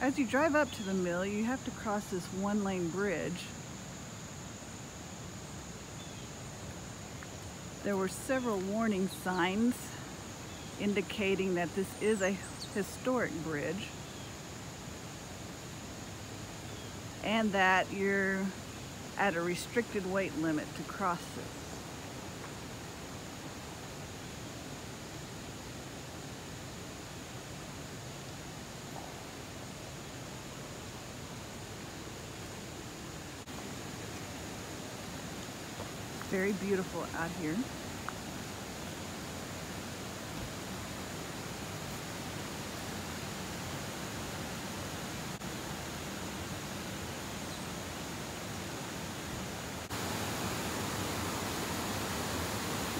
As you drive up to the mill, you have to cross this one lane bridge. There were several warning signs indicating that this is a historic bridge and that you're at a restricted weight limit to cross this. Very beautiful out here.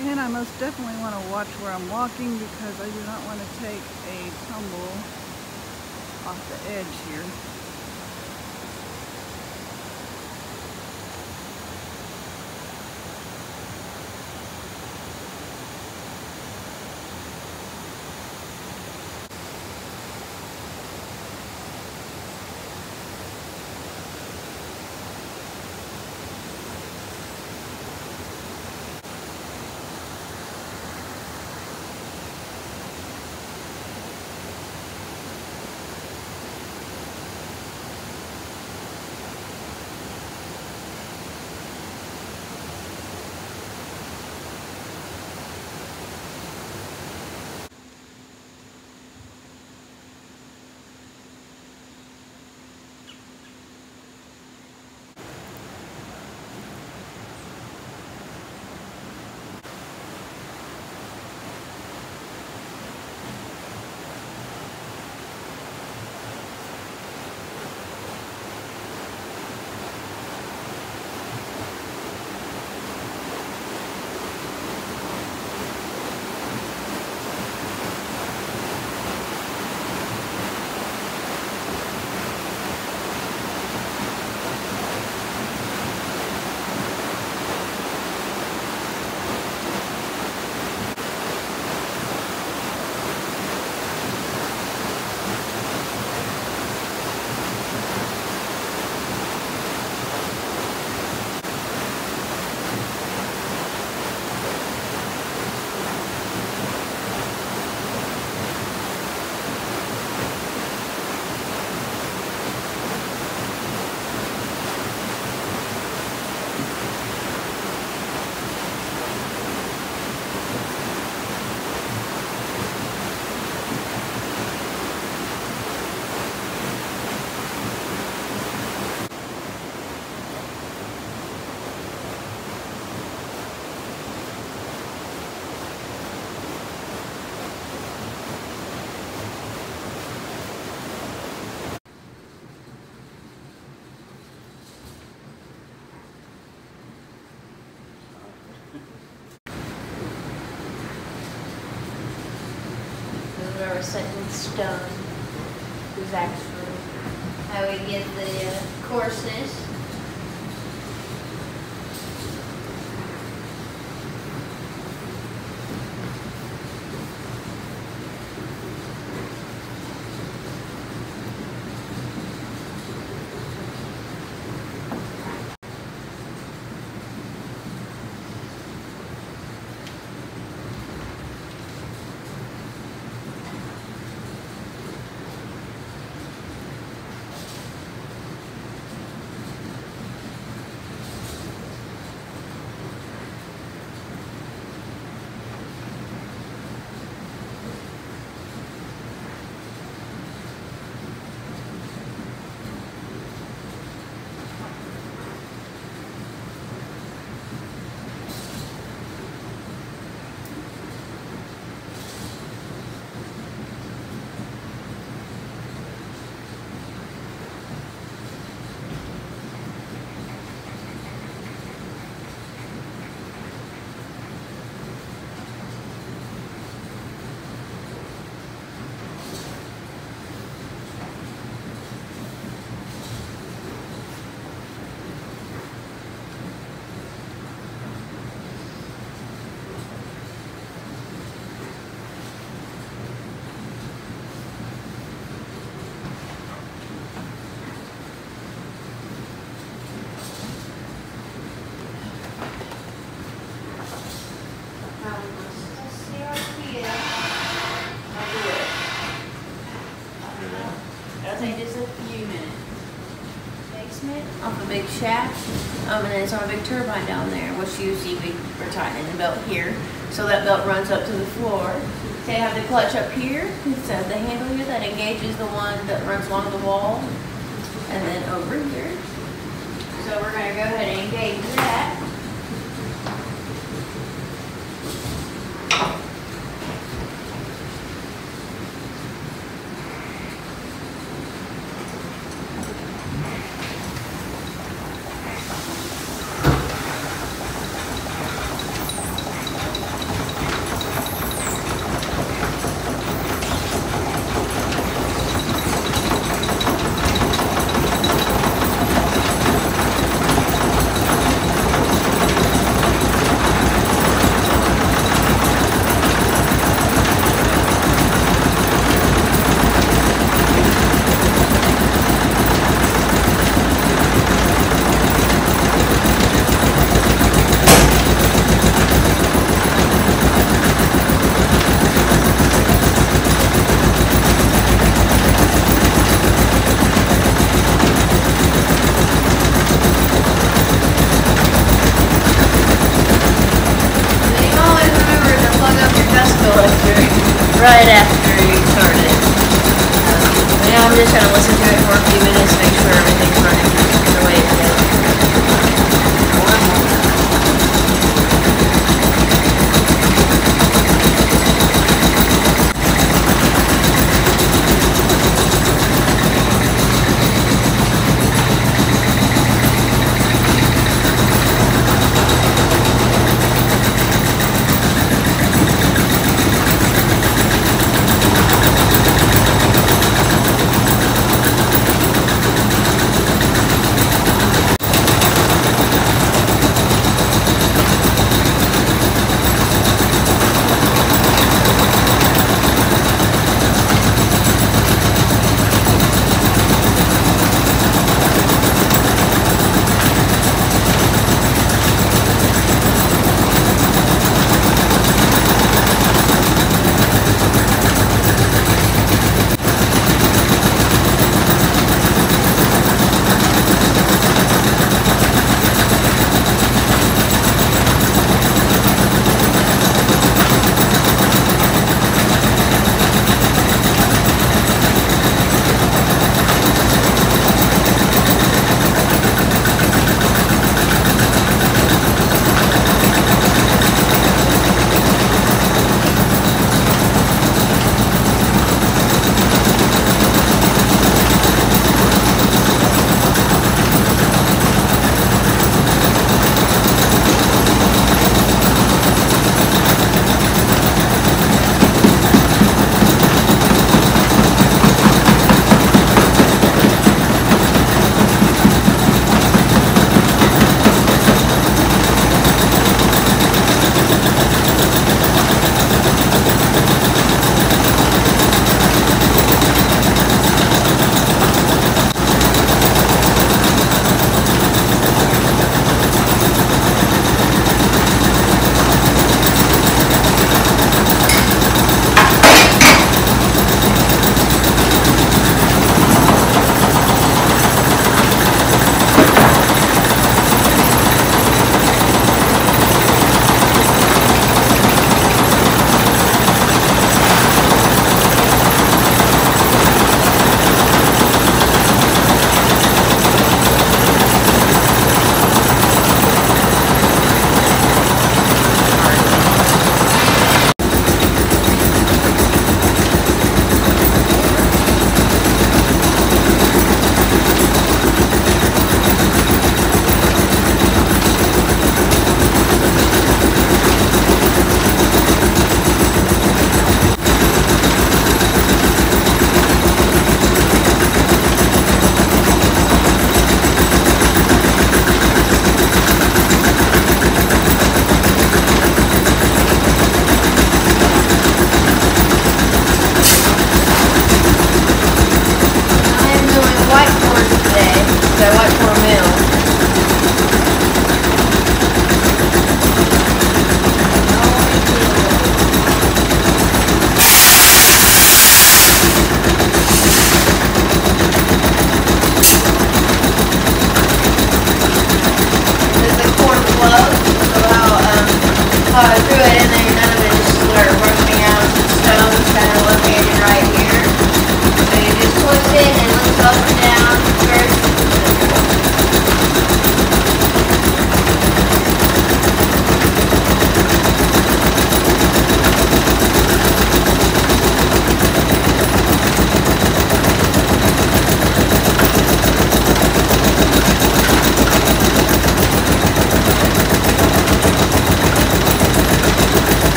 And I most definitely want to watch where I'm walking because I do not want to take a tumble off the edge here. Are set in stone. Is actually how we get the uh, coarseness. Shaft. Um, and then it's on a big turbine down there, which you see we, we're tightening the belt here. So that belt runs up to the floor. They have the clutch up here, instead of the handle here that engages the one that runs along the wall. And then over here.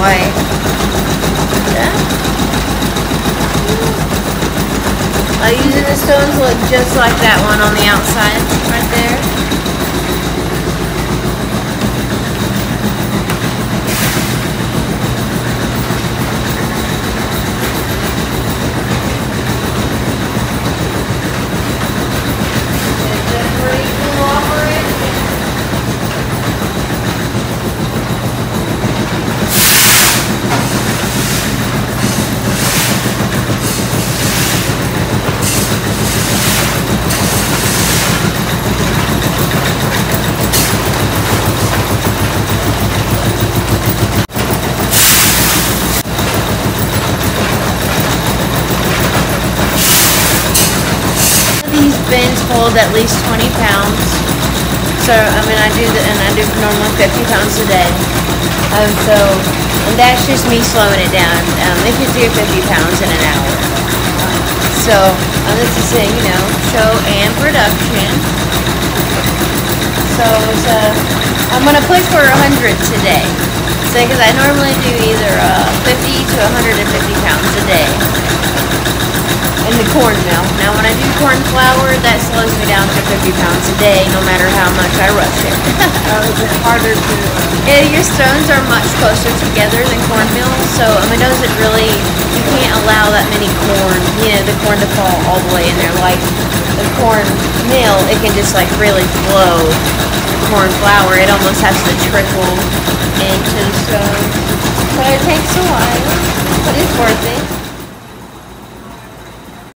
Way. Yeah. Uh, using the stones look just like that one on the outside, right there. At least 20 pounds. So, I mean, I do the, and I do normally 50 pounds a day. Um, so, and that's just me slowing it down. Um, can do 50 pounds in an hour. So, um, this is a, you know, show and production. So, uh, I'm gonna push for 100 today. So, because I normally do either uh, 50 to 150 pounds a day in the corn mill. Now, when I do corn flour, that slows me to 50 pounds a day, no matter how much I rush it. Uh, is it harder to, uh, yeah, your stones are much closer together than cornmeal, so I mean, it doesn't really, you can't allow that many corn, you know, the corn to fall all the way in there. Like the corn mill, it can just like really flow. The corn flour, it almost has to trickle into the stone. So it takes a while, but it's worth it.